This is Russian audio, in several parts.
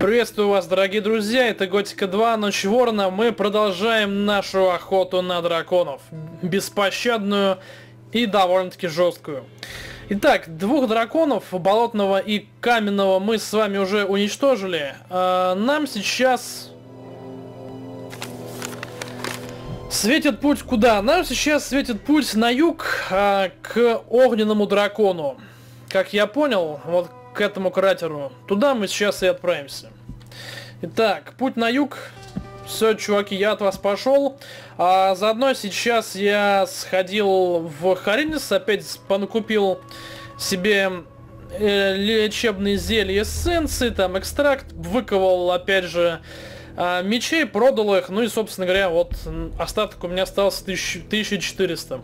Приветствую вас, дорогие друзья, это Готика 2, Ночь Ворона. Мы продолжаем нашу охоту на драконов. Беспощадную и довольно-таки жесткую. Итак, двух драконов, болотного и каменного, мы с вами уже уничтожили. А, нам сейчас... Светит путь куда? Нам сейчас светит путь на юг а, к огненному дракону. Как я понял, вот к этому кратеру. Туда мы сейчас и отправимся. Итак, путь на юг. Все, чуваки, я от вас пошел. А заодно сейчас я сходил в Харинис, опять понакупил себе э, лечебные зелья, эссенции, там экстракт, выковал опять же э, мечей, продал их, ну и собственно говоря, вот остаток у меня остался 1000, 1400.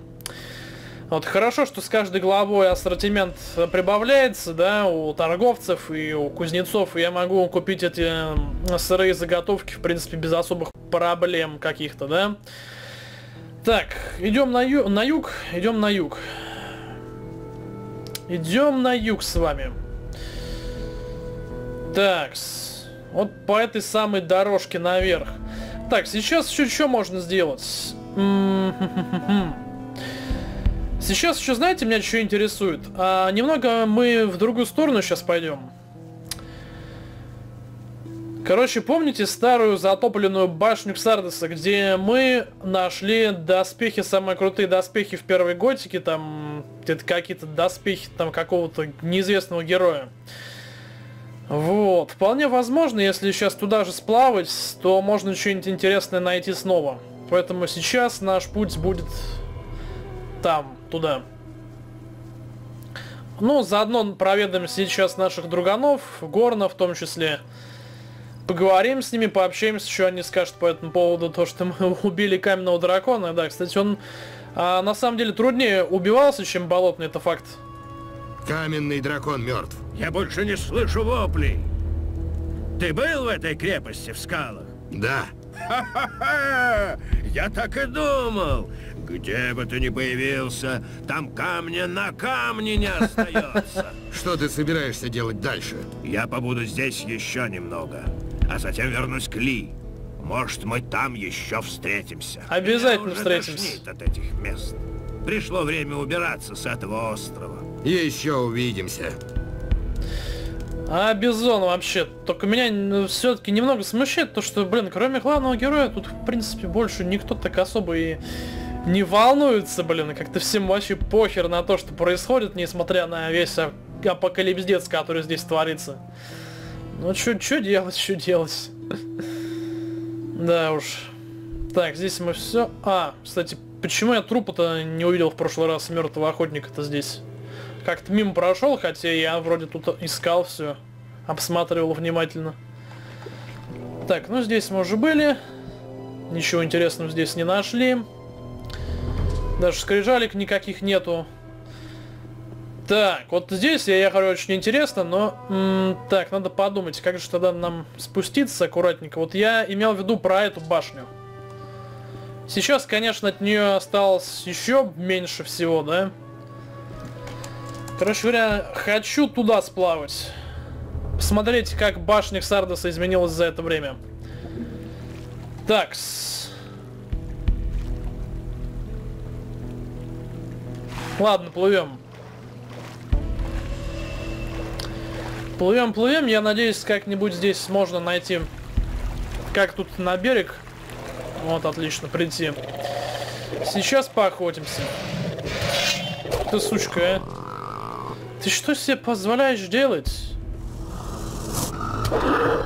Вот хорошо, что с каждой главой ассортимент прибавляется, да, у торговцев и у кузнецов, и я могу купить эти сырые заготовки, в принципе, без особых проблем каких-то, да. Так, идем на, ю на юг, идем на юг. Идем на юг с вами. Так, вот по этой самой дорожке наверх. Так, сейчас еще что можно сделать? Сейчас еще, знаете, меня что интересует? А, немного мы в другую сторону сейчас пойдем. Короче, помните старую затопленную башню Ксардеса, где мы нашли доспехи, самые крутые доспехи в первой готике, там какие-то доспехи там какого-то неизвестного героя. Вот, вполне возможно, если сейчас туда же сплавать, то можно что-нибудь интересное найти снова. Поэтому сейчас наш путь будет там туда. Ну, заодно проведаем сейчас наших друганов, Горна в том числе. Поговорим с ними, пообщаемся, что они скажут по этому поводу, то, что мы убили каменного дракона. Да, кстати, он а, на самом деле труднее убивался, чем болотный, это факт. Каменный дракон мертв. Я больше не слышу воплей. Ты был в этой крепости в скалах? Да. Ха-ха-ха! Я так и думал. Где бы ты ни появился, там камня на камне не остается. Что ты собираешься делать дальше? Я побуду здесь еще немного, а затем вернусь к Ли. Может, мы там еще встретимся. Обязательно встретимся. от этих мест. Пришло время убираться с этого острова. Еще увидимся. А Бизон вообще, только меня ну, все-таки немного смущает то, что, блин, кроме главного героя, тут, в принципе, больше никто так особо и не волнуются, блин, как-то всем вообще похер на то, что происходит, несмотря на весь апокалипсдец, который здесь творится. Ну, что делать, что делать? Да уж. Так, здесь мы все... А, кстати, почему я трупа-то не увидел в прошлый раз мертвого охотника-то здесь? Как-то мимо прошел, хотя я вроде тут искал все. Обсматривал внимательно. Так, ну здесь мы уже были. Ничего интересного здесь не нашли. Даже скрижалик никаких нету. Так, вот здесь я ехал очень интересно, но... так, надо подумать, как же тогда нам спуститься аккуратненько. Вот я имел в виду про эту башню. Сейчас, конечно, от нее осталось еще меньше всего, да? Короче говоря, хочу туда сплавать. Посмотрите, как башня Сардоса изменилась за это время. Так, Ладно, плывем. Плывем, плывем. Я надеюсь, как-нибудь здесь можно найти, как тут на берег. Вот, отлично, прийти. Сейчас поохотимся. Ты, сучка, а? Ты что себе позволяешь делать?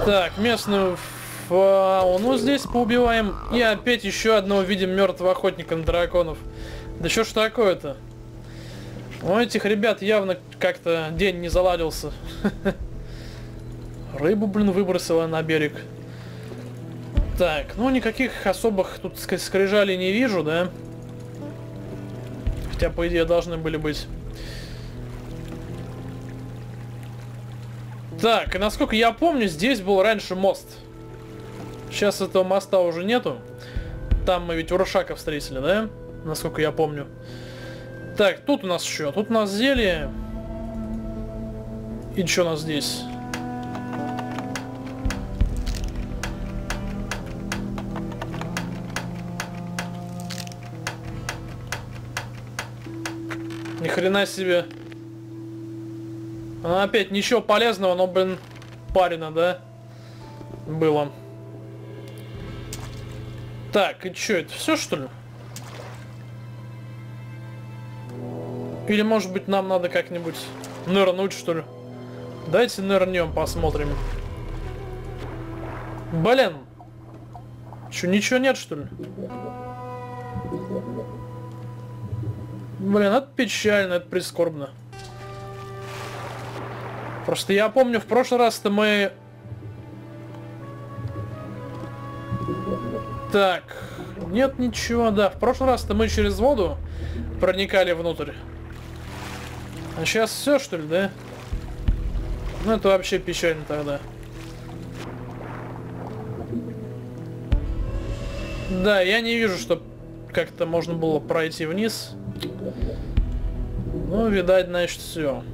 Так, местную фауну здесь поубиваем. И опять еще одного видим мертвого охотника на драконов. Да что ж такое-то? У этих ребят явно как-то день не заладился. Рыбу, блин, выбросила на берег. Так, ну никаких особых тут скрижалей не вижу, да? Хотя, по идее, должны были быть. Так, и насколько я помню, здесь был раньше мост. Сейчас этого моста уже нету. Там мы ведь Урушака встретили, да? Насколько я помню. Так, тут у нас что? Тут у нас зелье. И что у нас здесь? Ни хрена себе. Опять ничего полезного, но, блин, парина, да? Было. Так, и что, это все что ли? Или может быть нам надо как-нибудь нырнуть что ли? Давайте нырнем, посмотрим. Блин. Че, ничего нет что ли? Блин, это печально, это прискорбно. Просто я помню, в прошлый раз-то мы... Так, нет ничего, да. В прошлый раз-то мы через воду проникали внутрь. А сейчас все, что ли, да? Ну, это вообще печально тогда. Да, я не вижу, что как-то можно было пройти вниз. Ну, видать, значит, все.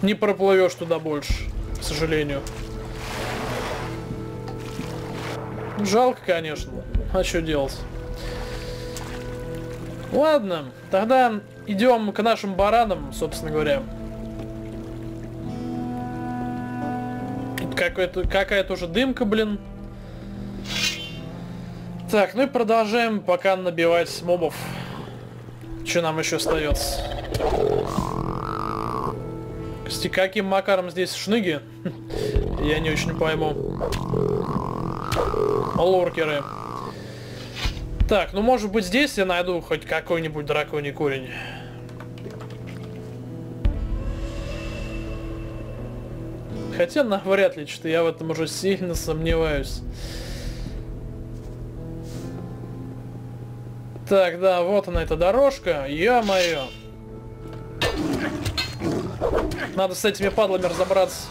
Не проплывешь туда больше, к сожалению. Жалко, конечно. А что делать? Ладно, тогда идем к нашим баранам, собственно говоря. Какая-то какая уже дымка, блин. Так, ну и продолжаем пока набивать мобов. Что нам еще остается? Кстати, каким макаром здесь шныги? Я не очень пойму. Лоркеры. Так, ну может быть здесь я найду хоть какой-нибудь драконий корень. Хотя навряд ли, что я в этом уже сильно сомневаюсь. Так, да, вот она эта дорожка. Ё-моё. Надо с этими падлами разобраться.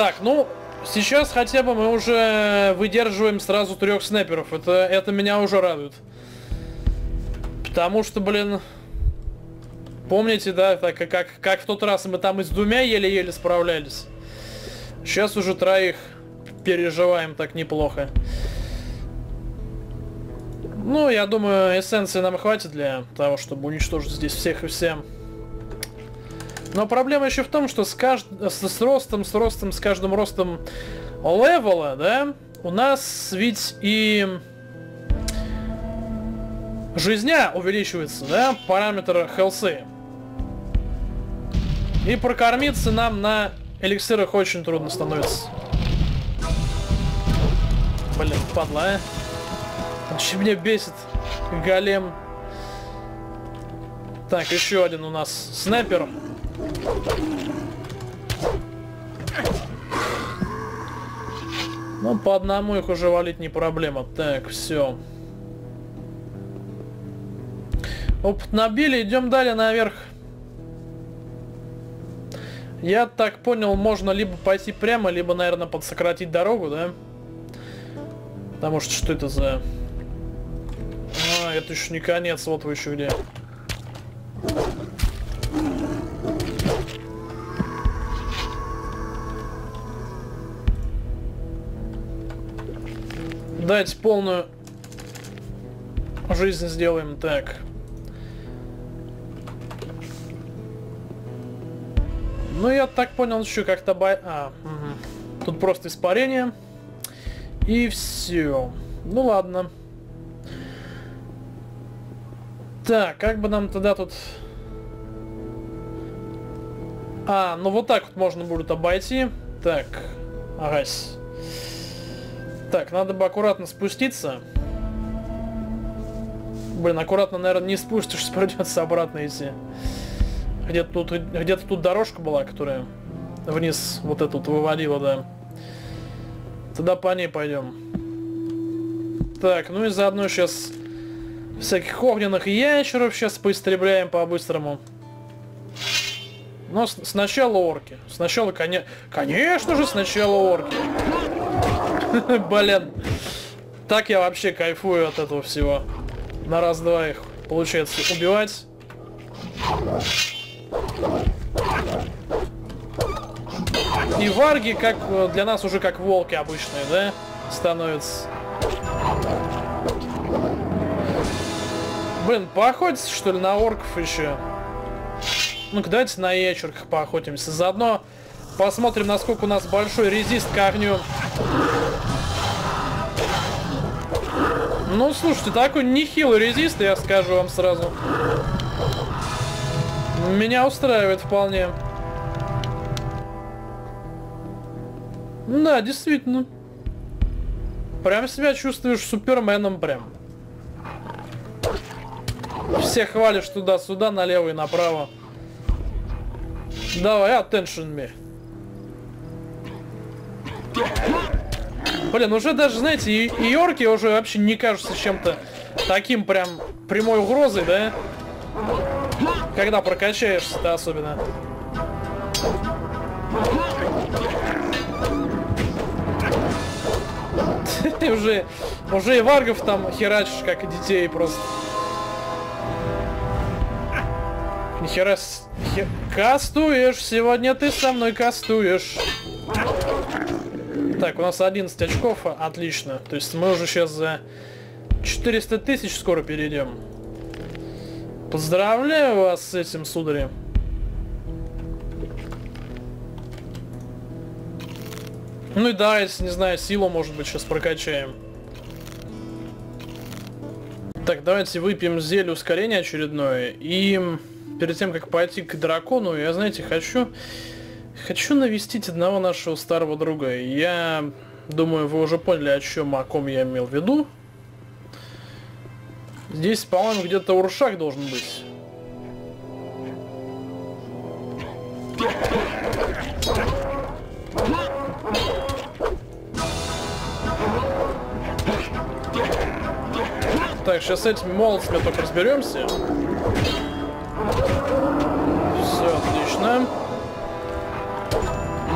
Так, ну, сейчас хотя бы мы уже выдерживаем сразу трех снайперов. Это, это меня уже радует. Потому что, блин, помните, да, так как, как в тот раз мы там и с двумя еле-еле справлялись. Сейчас уже троих переживаем так неплохо. Ну, я думаю, эссенции нам хватит для того, чтобы уничтожить здесь всех и всем. Но проблема еще в том, что с, кажд... с, ростом, с ростом, с каждым ростом левела, да, у нас ведь и жизня увеличивается, да, параметр хелсы. И прокормиться нам на эликсирах очень трудно становится. Блин, падла, а. Вообще меня бесит голем. Так, еще один у нас снайпер. Ну, по одному их уже валить не проблема. Так, все. Опыт набили, идем далее наверх. Я так понял, можно либо пойти прямо, либо, наверное, подсократить дорогу, да? Потому что что это за... А, это еще не конец, вот вы еще где. Дайте полную жизнь сделаем так. Ну, я так понял, еще как-то... Бай... А, угу. Тут просто испарение. И все. Ну, ладно. Так, как бы нам тогда тут... А, ну вот так вот можно будет обойти. Так, агась. Так, надо бы аккуратно спуститься. Блин, аккуратно, наверное, не спустишься, придется обратно идти. Где-то тут, где-то тут дорожка была, которая вниз вот эту вот выводила, да. Тогда по ней пойдем. Так, ну и заодно сейчас всяких огненных ящеров сейчас поистребляем по-быстрому. Но сначала орки. Сначала, коне... конечно же, сначала орки. Блин. Так я вообще кайфую от этого всего. На раз-два их получается убивать. И варги как для нас уже как волки обычные, да? становится. Блин, поохотиться, что ли, на орков еще? Ну-ка, давайте на ящерках поохотимся. Заодно посмотрим, насколько у нас большой резист к огню. Ну, слушайте, такой нехилый резист, я скажу вам сразу. Меня устраивает вполне. Да, действительно. Прям себя чувствуешь суперменом прям. Все хвалишь туда-сюда, налево и направо. Давай, attention me. Блин, уже даже, знаете, и, и орки уже вообще не кажутся чем-то таким прям прямой угрозой, да? Когда прокачаешься-то особенно. Ты уже, уже и варгов там херачишь, как детей просто. Нихера с... Хе... Кастуешь, сегодня ты со мной кастуешь. Так, у нас 11 очков, отлично. То есть мы уже сейчас за 400 тысяч скоро перейдем. Поздравляю вас с этим, судари. Ну и давайте, не знаю, силу, может быть, сейчас прокачаем. Так, давайте выпьем зелье ускорения очередное. И перед тем, как пойти к дракону, я, знаете, хочу... Хочу навестить одного нашего старого друга. Я думаю, вы уже поняли, о чем, о ком я имел в виду. Здесь, по-моему, где-то уршак должен быть. Так, сейчас с этими молотцами только разберемся. Все, отлично.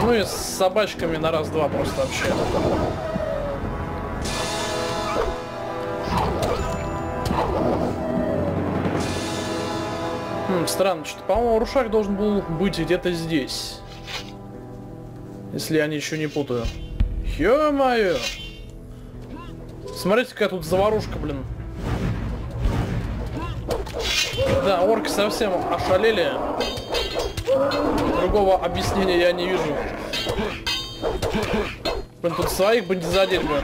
Ну и с собачками на раз-два просто вообще. Хм, странно, что-то, по-моему, Рушак должен был быть где-то здесь. Если я ничего не путаю. Ё-моё! Смотрите, какая тут заварушка, блин. Да, орки совсем ошалели. Другого объяснения я не вижу. Блин, тут своих бы не задеть бы.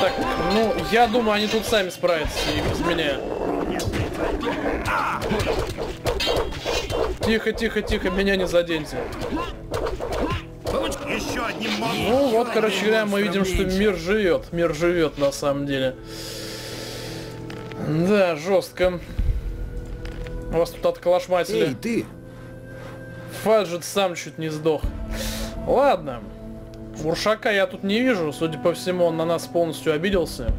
Так, ну, я думаю, они тут сами справятся и без меня. Тихо, тихо, тихо, меня не заденьте. Еще одним Ну вот, короче говоря, мы видим, что мир живет. Мир живет на самом деле. Да, жестко. Вас тут отколошматили. Эй, ты! Фаджет сам чуть не сдох. Ладно. Уршака я тут не вижу. Судя по всему, он на нас полностью обиделся.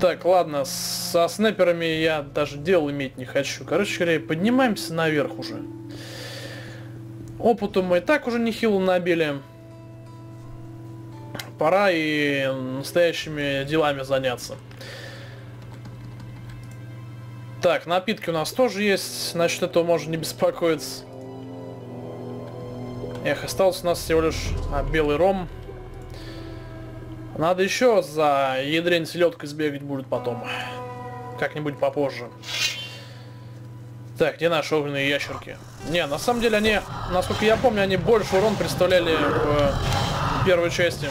Так, ладно, со снайперами я даже дел иметь не хочу. Короче говоря, поднимаемся наверх уже. Опыту мы и так уже нехило набили. Пора и настоящими делами заняться. Так, напитки у нас тоже есть, значит этого можно не беспокоиться. Эх, остался у нас всего лишь а, белый ром. Надо еще за ядрень селедкой сбегать будет потом. Как-нибудь попозже. Так, где наши огненные ящерки? Не, на самом деле они, насколько я помню, они больше урон представляли в первой части.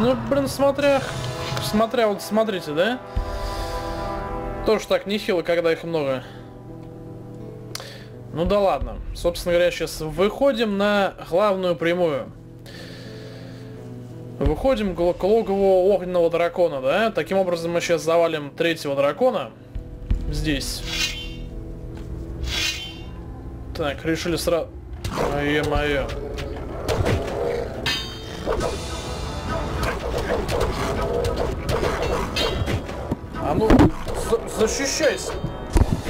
Ну, блин, смотря... Смотря, вот смотрите, да? Тоже так нехило, когда их много. Ну да ладно. Собственно говоря, сейчас выходим на главную прямую. Выходим к логову огненного дракона, да? Таким образом мы сейчас завалим третьего дракона. Здесь. Так, решили сразу... Ё-моё. Защищайся.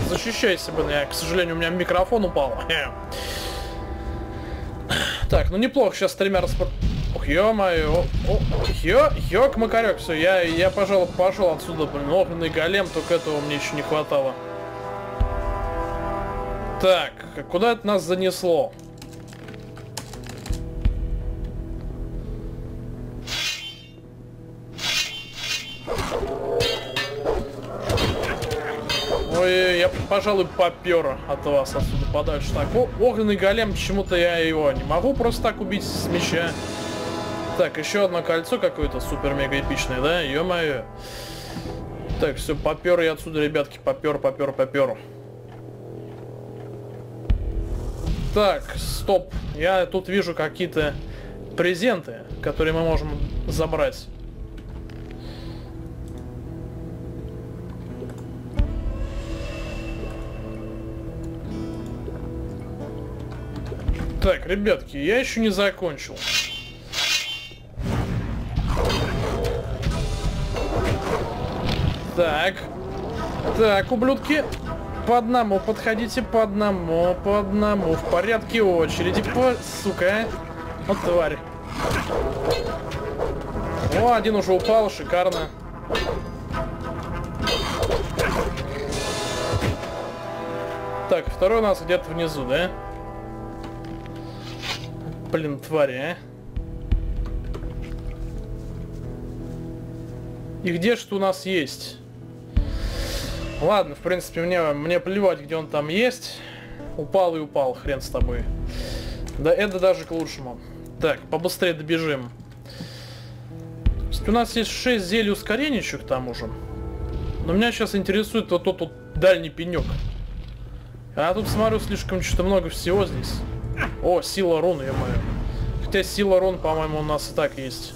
Защищайся, блин. Я, к сожалению, у меня микрофон упал. Так, ну неплохо. Сейчас тремя распор... Ох, ё-моё. Ё, ёк макарек, все, я, я, пожалуй, пошел отсюда, блин, огненный голем, только этого мне еще не хватало. Так, куда это нас занесло? Пожалуй, попер от вас отсюда подальше. Так, о, огненный голем, почему-то я его не могу просто так убить с меча. Так, еще одно кольцо какое-то супер-мега эпичное, да? Ё-моё. Так, все, попер я отсюда, ребятки, попер, попер, попер. Так, стоп. Я тут вижу какие-то презенты, которые мы можем забрать. Так, ребятки, я еще не закончил. Так. Так, ублюдки. По одному подходите, по одному, по одному. В порядке очереди, по... Сука, а. Вот тварь. О, один уже упал, шикарно. Так, второй у нас где-то внизу, да? Блин, твари, а? И где что у нас есть? Ладно, в принципе, мне, мне плевать, где он там есть. Упал и упал, хрен с тобой. Да это даже к лучшему. Так, побыстрее добежим. У нас есть 6 зелий ускоренища к тому же. Но меня сейчас интересует вот тот вот дальний пенек. А тут смотрю, слишком что-то много всего здесь. О, сила рун, я мою. Хотя сила рун, по-моему, у нас и так есть.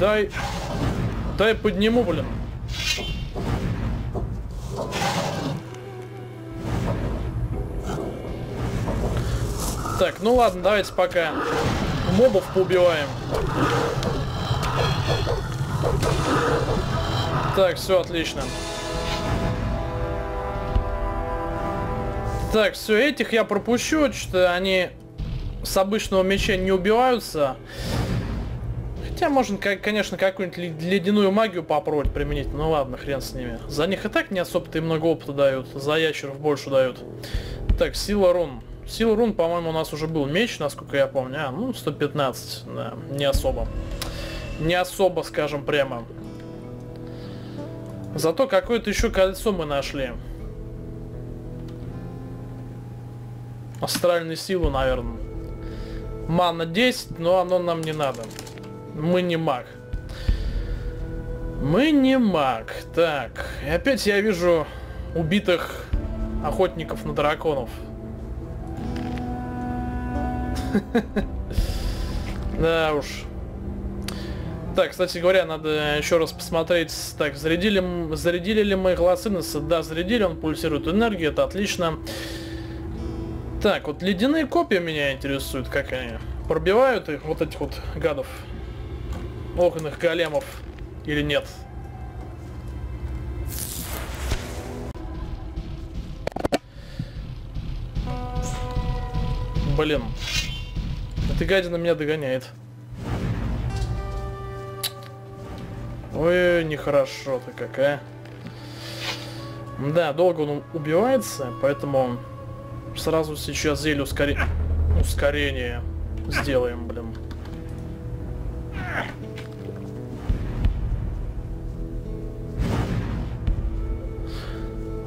Дай... Дай подниму, блин. Так, ну ладно, давайте пока мобов поубиваем. Так, все отлично. Так, все, этих я пропущу, что они с обычного меча не убиваются. Хотя можно, конечно, какую-нибудь ледяную магию попробовать применить. Ну ладно, хрен с ними. За них и так не особо-то и много опыта дают. За ящеров больше дают. Так, сила рун. Сила рун, по-моему, у нас уже был меч, насколько я помню. А, ну, 115. Да, не особо. Не особо, скажем прямо. Зато какое-то еще кольцо мы нашли. Астральную силу, наверное. Мана 10, но оно нам не надо. Мы не маг. Мы не маг. Так, и опять я вижу убитых охотников на драконов. Да уж. Так, кстати говоря, надо еще раз посмотреть. Так, зарядили, зарядили ли мы глоциноса? Да, зарядили, он пульсирует энергию, это отлично. Так, вот ледяные копья меня интересуют, как они пробивают их, вот этих вот гадов огненных големов или нет. Блин. Эта гадина меня догоняет. Ой, нехорошо-то какая. Да, долго он убивается, поэтому сразу сейчас зелье ускоре... ускорение сделаем, блин.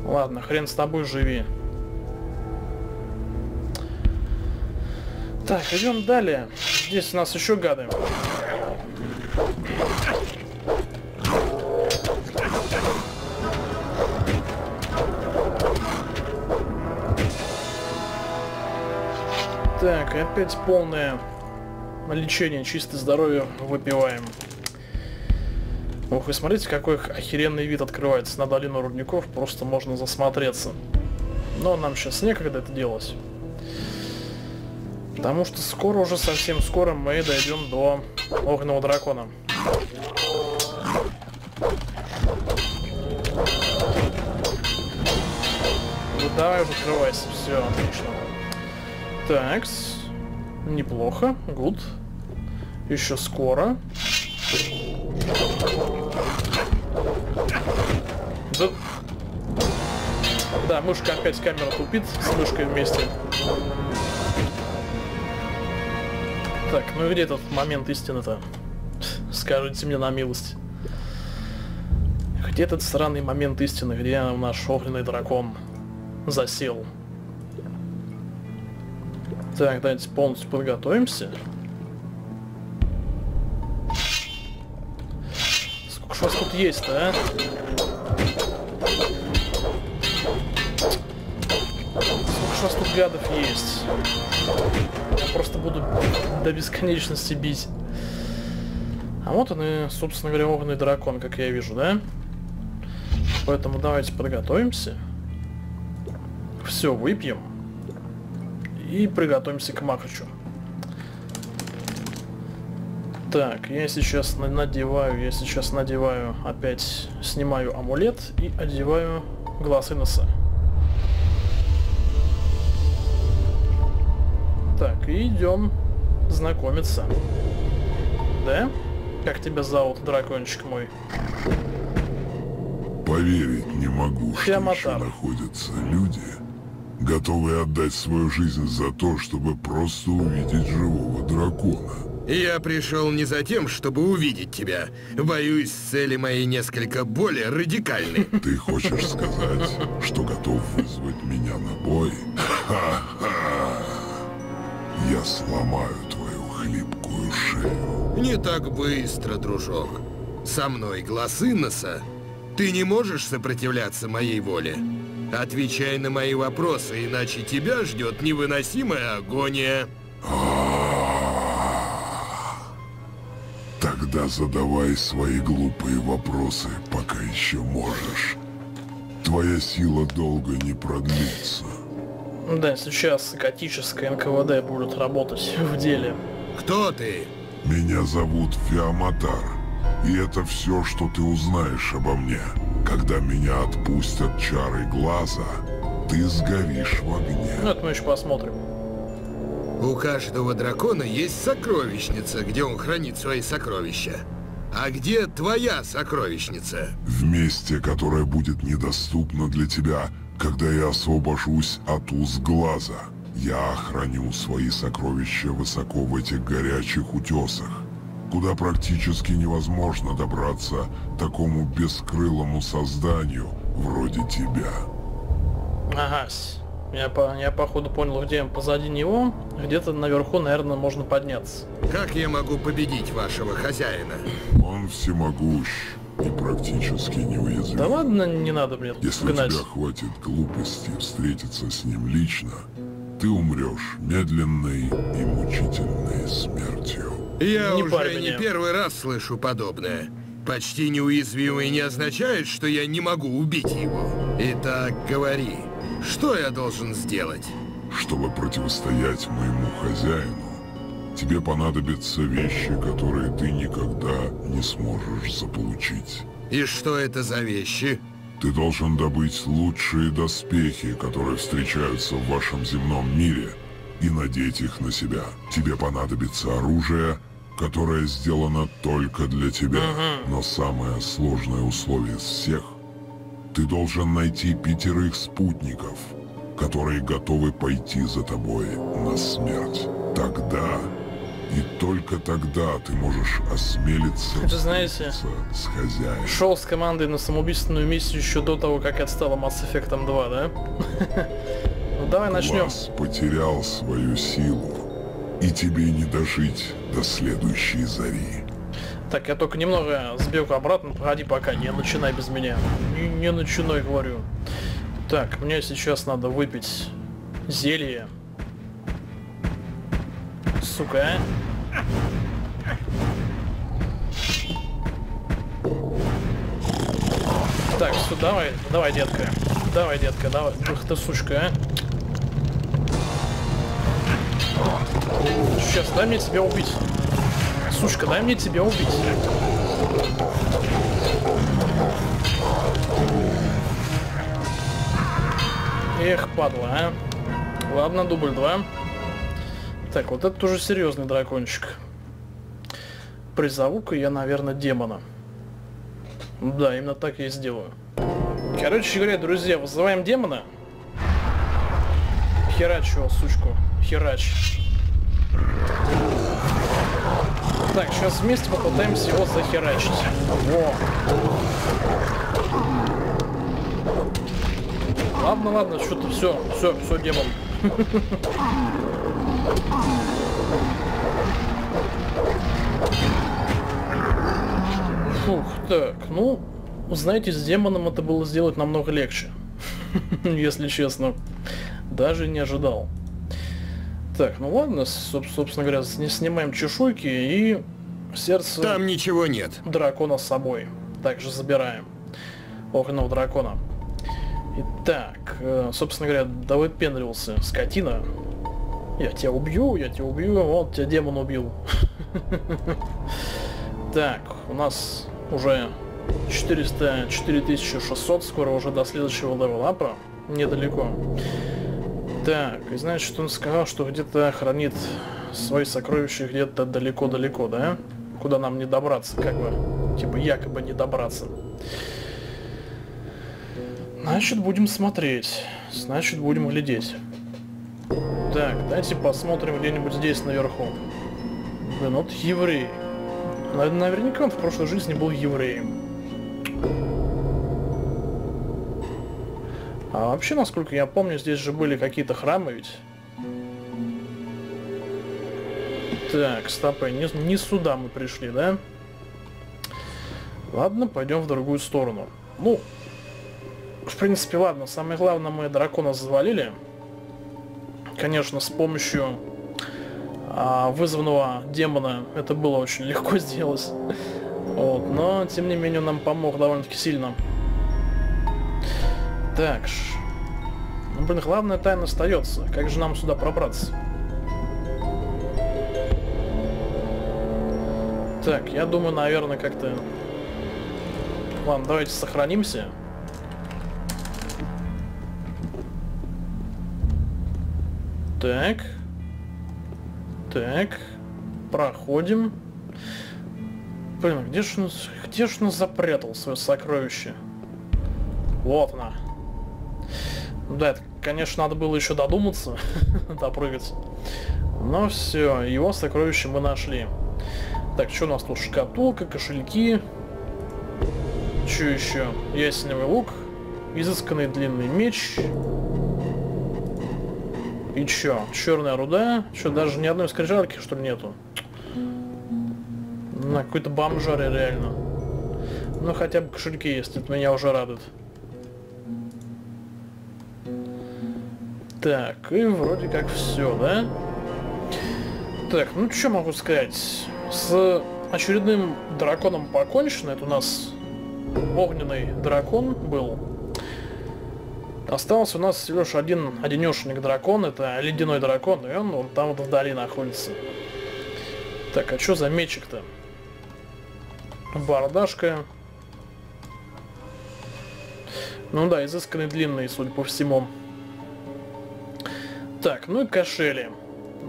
Ладно, хрен с тобой, живи. Так, идем далее. Здесь у нас еще гады. Так, опять полное лечение, чистое здоровье выпиваем. Ох, вы смотрите, какой охеренный вид открывается на долину рудников, просто можно засмотреться. Но нам сейчас некогда это делать. Потому что скоро, уже совсем скоро мы дойдем до огненного дракона. Ну давай, открывайся, все, отлично. Так. Неплохо. Гуд. Еще скоро. Да... Да, мышка опять камера тупит с мышкой вместе. Так, ну и где этот момент истины-то? Скажите мне на милость. Где этот странный момент истины, где наш огненный дракон засел? Так, давайте полностью подготовимся. Сколько ж вас тут есть-то, а? Сколько ж вас тут гадов есть? Я просто буду до бесконечности бить. А вот он и, собственно говоря, огненный дракон, как я вижу, да? Поэтому давайте подготовимся. Все, выпьем. И приготовимся к махачу. Так, я сейчас надеваю, я сейчас надеваю, опять снимаю амулет и одеваю глаз Иноса. Так, и идем знакомиться. Да? Как тебя зовут, дракончик мой? Поверить не могу, что еще находятся люди, готовые отдать свою жизнь за то, чтобы просто увидеть живого дракона. Я пришел не за тем, чтобы увидеть тебя. Боюсь, цели мои несколько более радикальны. Ты хочешь сказать, что готов вызвать меня на бой? Ха-ха! Я сломаю твою хлипкую шею. Не так быстро, дружок. Со мной глаз Инноса. Ты не можешь сопротивляться моей воле. Отвечай на мои вопросы, иначе тебя ждет невыносимая агония. Тогда задавай свои глупые вопросы, пока еще можешь. Твоя сила долго не продлится. Да, сейчас готическое НКВД будет работать в деле. Кто ты? Меня зовут Фиаматар, и это все, что ты узнаешь обо мне. Когда меня отпустят чары глаза, ты сгоришь в огне. Ну, это мы еще посмотрим. У каждого дракона есть сокровищница, где он хранит свои сокровища. А где твоя сокровищница? В месте, которое будет недоступно для тебя, когда я освобожусь от уз глаза. Я храню свои сокровища высоко в этих горячих утесах, куда практически невозможно добраться такому бескрылому созданию вроде тебя. Ага, я, по, я походу понял, где он позади него. Где-то наверху, наверное, можно подняться. Как я могу победить вашего хозяина? Он всемогущ и практически неуязвим. Да ладно, не надо мне Если у гнать. тебя хватит глупости встретиться с ним лично, ты умрешь медленной и мучительной смертью. Я Не уже не меня. первый раз слышу подобное. Почти неуязвимый не означает, что я не могу убить его. Итак, говори, что я должен сделать? Чтобы противостоять моему хозяину, тебе понадобятся вещи, которые ты никогда не сможешь заполучить. И что это за вещи? Ты должен добыть лучшие доспехи, которые встречаются в вашем земном мире, и надеть их на себя. Тебе понадобится оружие, которое сделано только для тебя. Но самое сложное условие из всех — ты должен найти пятерых спутников, которые готовы пойти за тобой на смерть. Тогда и только тогда ты можешь осмелиться Вы знаете, с хозяином. Шел с командой на самоубийственную миссию еще до того, как отстала Mass Effect 2, да? Ну давай начнем. Потерял свою силу, и тебе не дожить до следующей зари. Так, я только немного сбегу обратно, погоди пока, не начинай без меня. Не, не начинай, говорю. Так, мне сейчас надо выпить зелье. Сука, а? Так, все, давай, давай, детка. Давай, детка, давай. Ух ты, сучка, а. Сейчас, дай мне тебя убить. Сучка, дай мне тебя убить. Эх, падла, а. Ладно, дубль 2. Так, вот это уже серьезный дракончик. Призову-ка я, наверное, демона. Да, именно так я и сделаю. Короче говоря, друзья, вызываем демона. Херач его, сучку. Херач. Так, сейчас вместе попытаемся его захерачить. Во. Ладно, ладно, что-то все, все, все, демон. Фух, так, ну, знаете, с демоном это было сделать намного легче. Если честно. Даже не ожидал. Так, ну ладно, собственно говоря, снимаем чешуйки и сердце... Там ничего нет. Дракона с собой. Также забираем. Огненного дракона. Итак, э, собственно говоря, да выпендривался, скотина. Я тебя убью, я тебя убью, вот тебя демон убил. Так, у нас уже 400, 4600, скоро уже до следующего левелапа, недалеко. Так, и значит, он сказал, что где-то хранит свои сокровища где-то далеко-далеко, да? Куда нам не добраться, как бы, типа якобы не добраться. Значит, будем смотреть. Значит, будем глядеть. Так, давайте посмотрим где-нибудь здесь наверху. Блин, вот еврей. Наверняка он в прошлой жизни был евреем. А вообще, насколько я помню, здесь же были какие-то храмы ведь. Так, стопы, не, не сюда мы пришли, да? Ладно, пойдем в другую сторону. Ну, в принципе, ладно, самое главное, мы дракона завалили. Конечно, с помощью а, вызванного демона это было очень легко сделать. Вот, но, тем не менее, он нам помог довольно-таки сильно. Так, ну, блин, главная тайна остается. Как же нам сюда пробраться? Так, я думаю, наверное, как-то... Ладно, давайте сохранимся. Так. Так. Проходим. Блин, где ж где ж он запрятал свое сокровище? Вот она. Да, это, конечно, надо было еще додуматься, допрыгать. Но все, его сокровище мы нашли. Так, что у нас тут? Шкатулка, кошельки. Что еще? Ясеневый лук. Изысканный длинный меч. И чё? Черная руда? Что, даже ни одной скрижалки, что ли, нету? На какой-то бомжаре реально. Ну, хотя бы кошельки есть, это меня уже радует. Так, и вроде как все, да? Так, ну что могу сказать? С очередным драконом покончено. Это у нас огненный дракон был. Остался у нас всего лишь один одинешенек дракон, это ледяной дракон, и он, он там вот вдали находится. Так, а что за мечик-то? Бардашка. Ну да, изысканный длинный, судя по всему. Так, ну и кошели.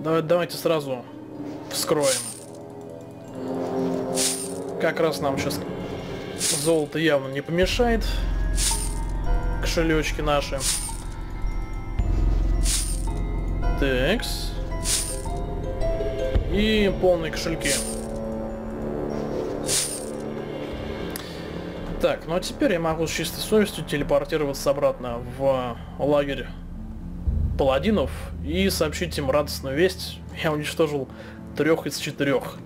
Давай, давайте сразу вскроем. Как раз нам сейчас золото явно не помешает кошелечки наши. Такс. И полные кошельки. Так, ну а теперь я могу с чистой совестью телепортироваться обратно в лагерь паладинов и сообщить им радостную весть. Я уничтожил трех из четырех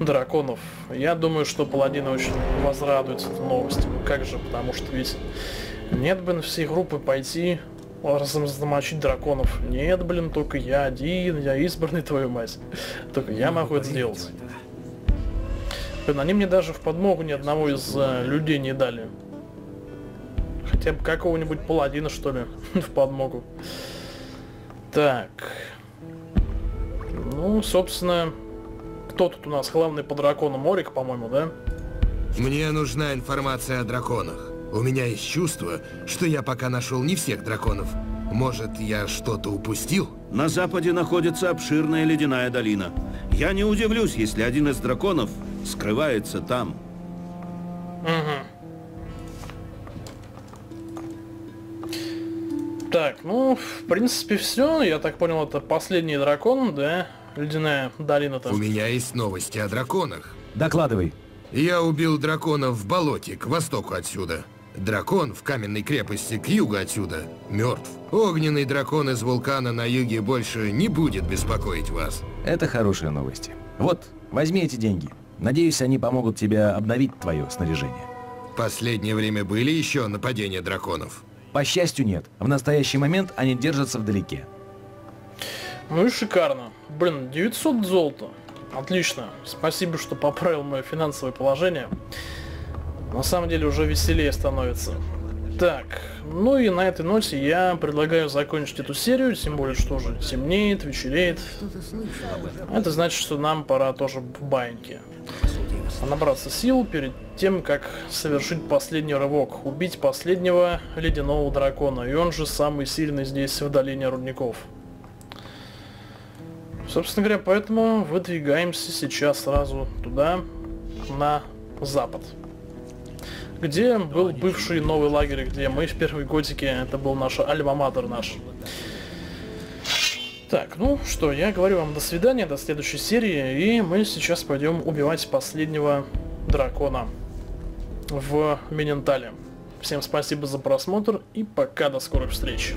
драконов. Я думаю, что паладины очень возрадуются этой новости. Ну как же, потому что ведь нет, блин, всей группы пойти замочить драконов. Нет, блин, только я один, я избранный, твою мать. Только я могу это сделать. Блин, они мне даже в подмогу ни одного из uh, людей не дали. Хотя бы какого-нибудь паладина, что ли, в подмогу. Так. Ну, собственно, кто тут у нас главный по дракону? Морик, по-моему, да? Мне нужна информация о драконах. У меня есть чувство, что я пока нашел не всех драконов. Может, я что-то упустил? На западе находится обширная ледяная долина. Я не удивлюсь, если один из драконов скрывается там. Так, ну, в принципе, все. Я так понял, это последний дракон, да? Ледяная долина У там. меня есть новости о драконах. Докладывай. Я убил дракона в болоте, к востоку отсюда. Дракон в каменной крепости к югу отсюда мертв. Огненный дракон из вулкана на юге больше не будет беспокоить вас. Это хорошие новости. Вот, возьми эти деньги. Надеюсь, они помогут тебе обновить твое снаряжение. В последнее время были еще нападения драконов. По счастью, нет. В настоящий момент они держатся вдалеке. Ну и шикарно. Блин, 900 золота. Отлично. Спасибо, что поправил мое финансовое положение. На самом деле уже веселее становится. Так, ну и на этой ноте я предлагаю закончить эту серию, тем более, что уже темнеет, вечереет. Это значит, что нам пора тоже в баньке. Набраться сил перед тем, как совершить последний рывок, убить последнего ледяного дракона, и он же самый сильный здесь в долине рудников. Собственно говоря, поэтому выдвигаемся сейчас сразу туда, на запад. Где был бывший новый лагерь, где мы в первой готике, это был наш альма-матер наш. Так, ну что, я говорю вам до свидания, до следующей серии, и мы сейчас пойдем убивать последнего дракона в Минентале. Всем спасибо за просмотр и пока, до скорых встреч.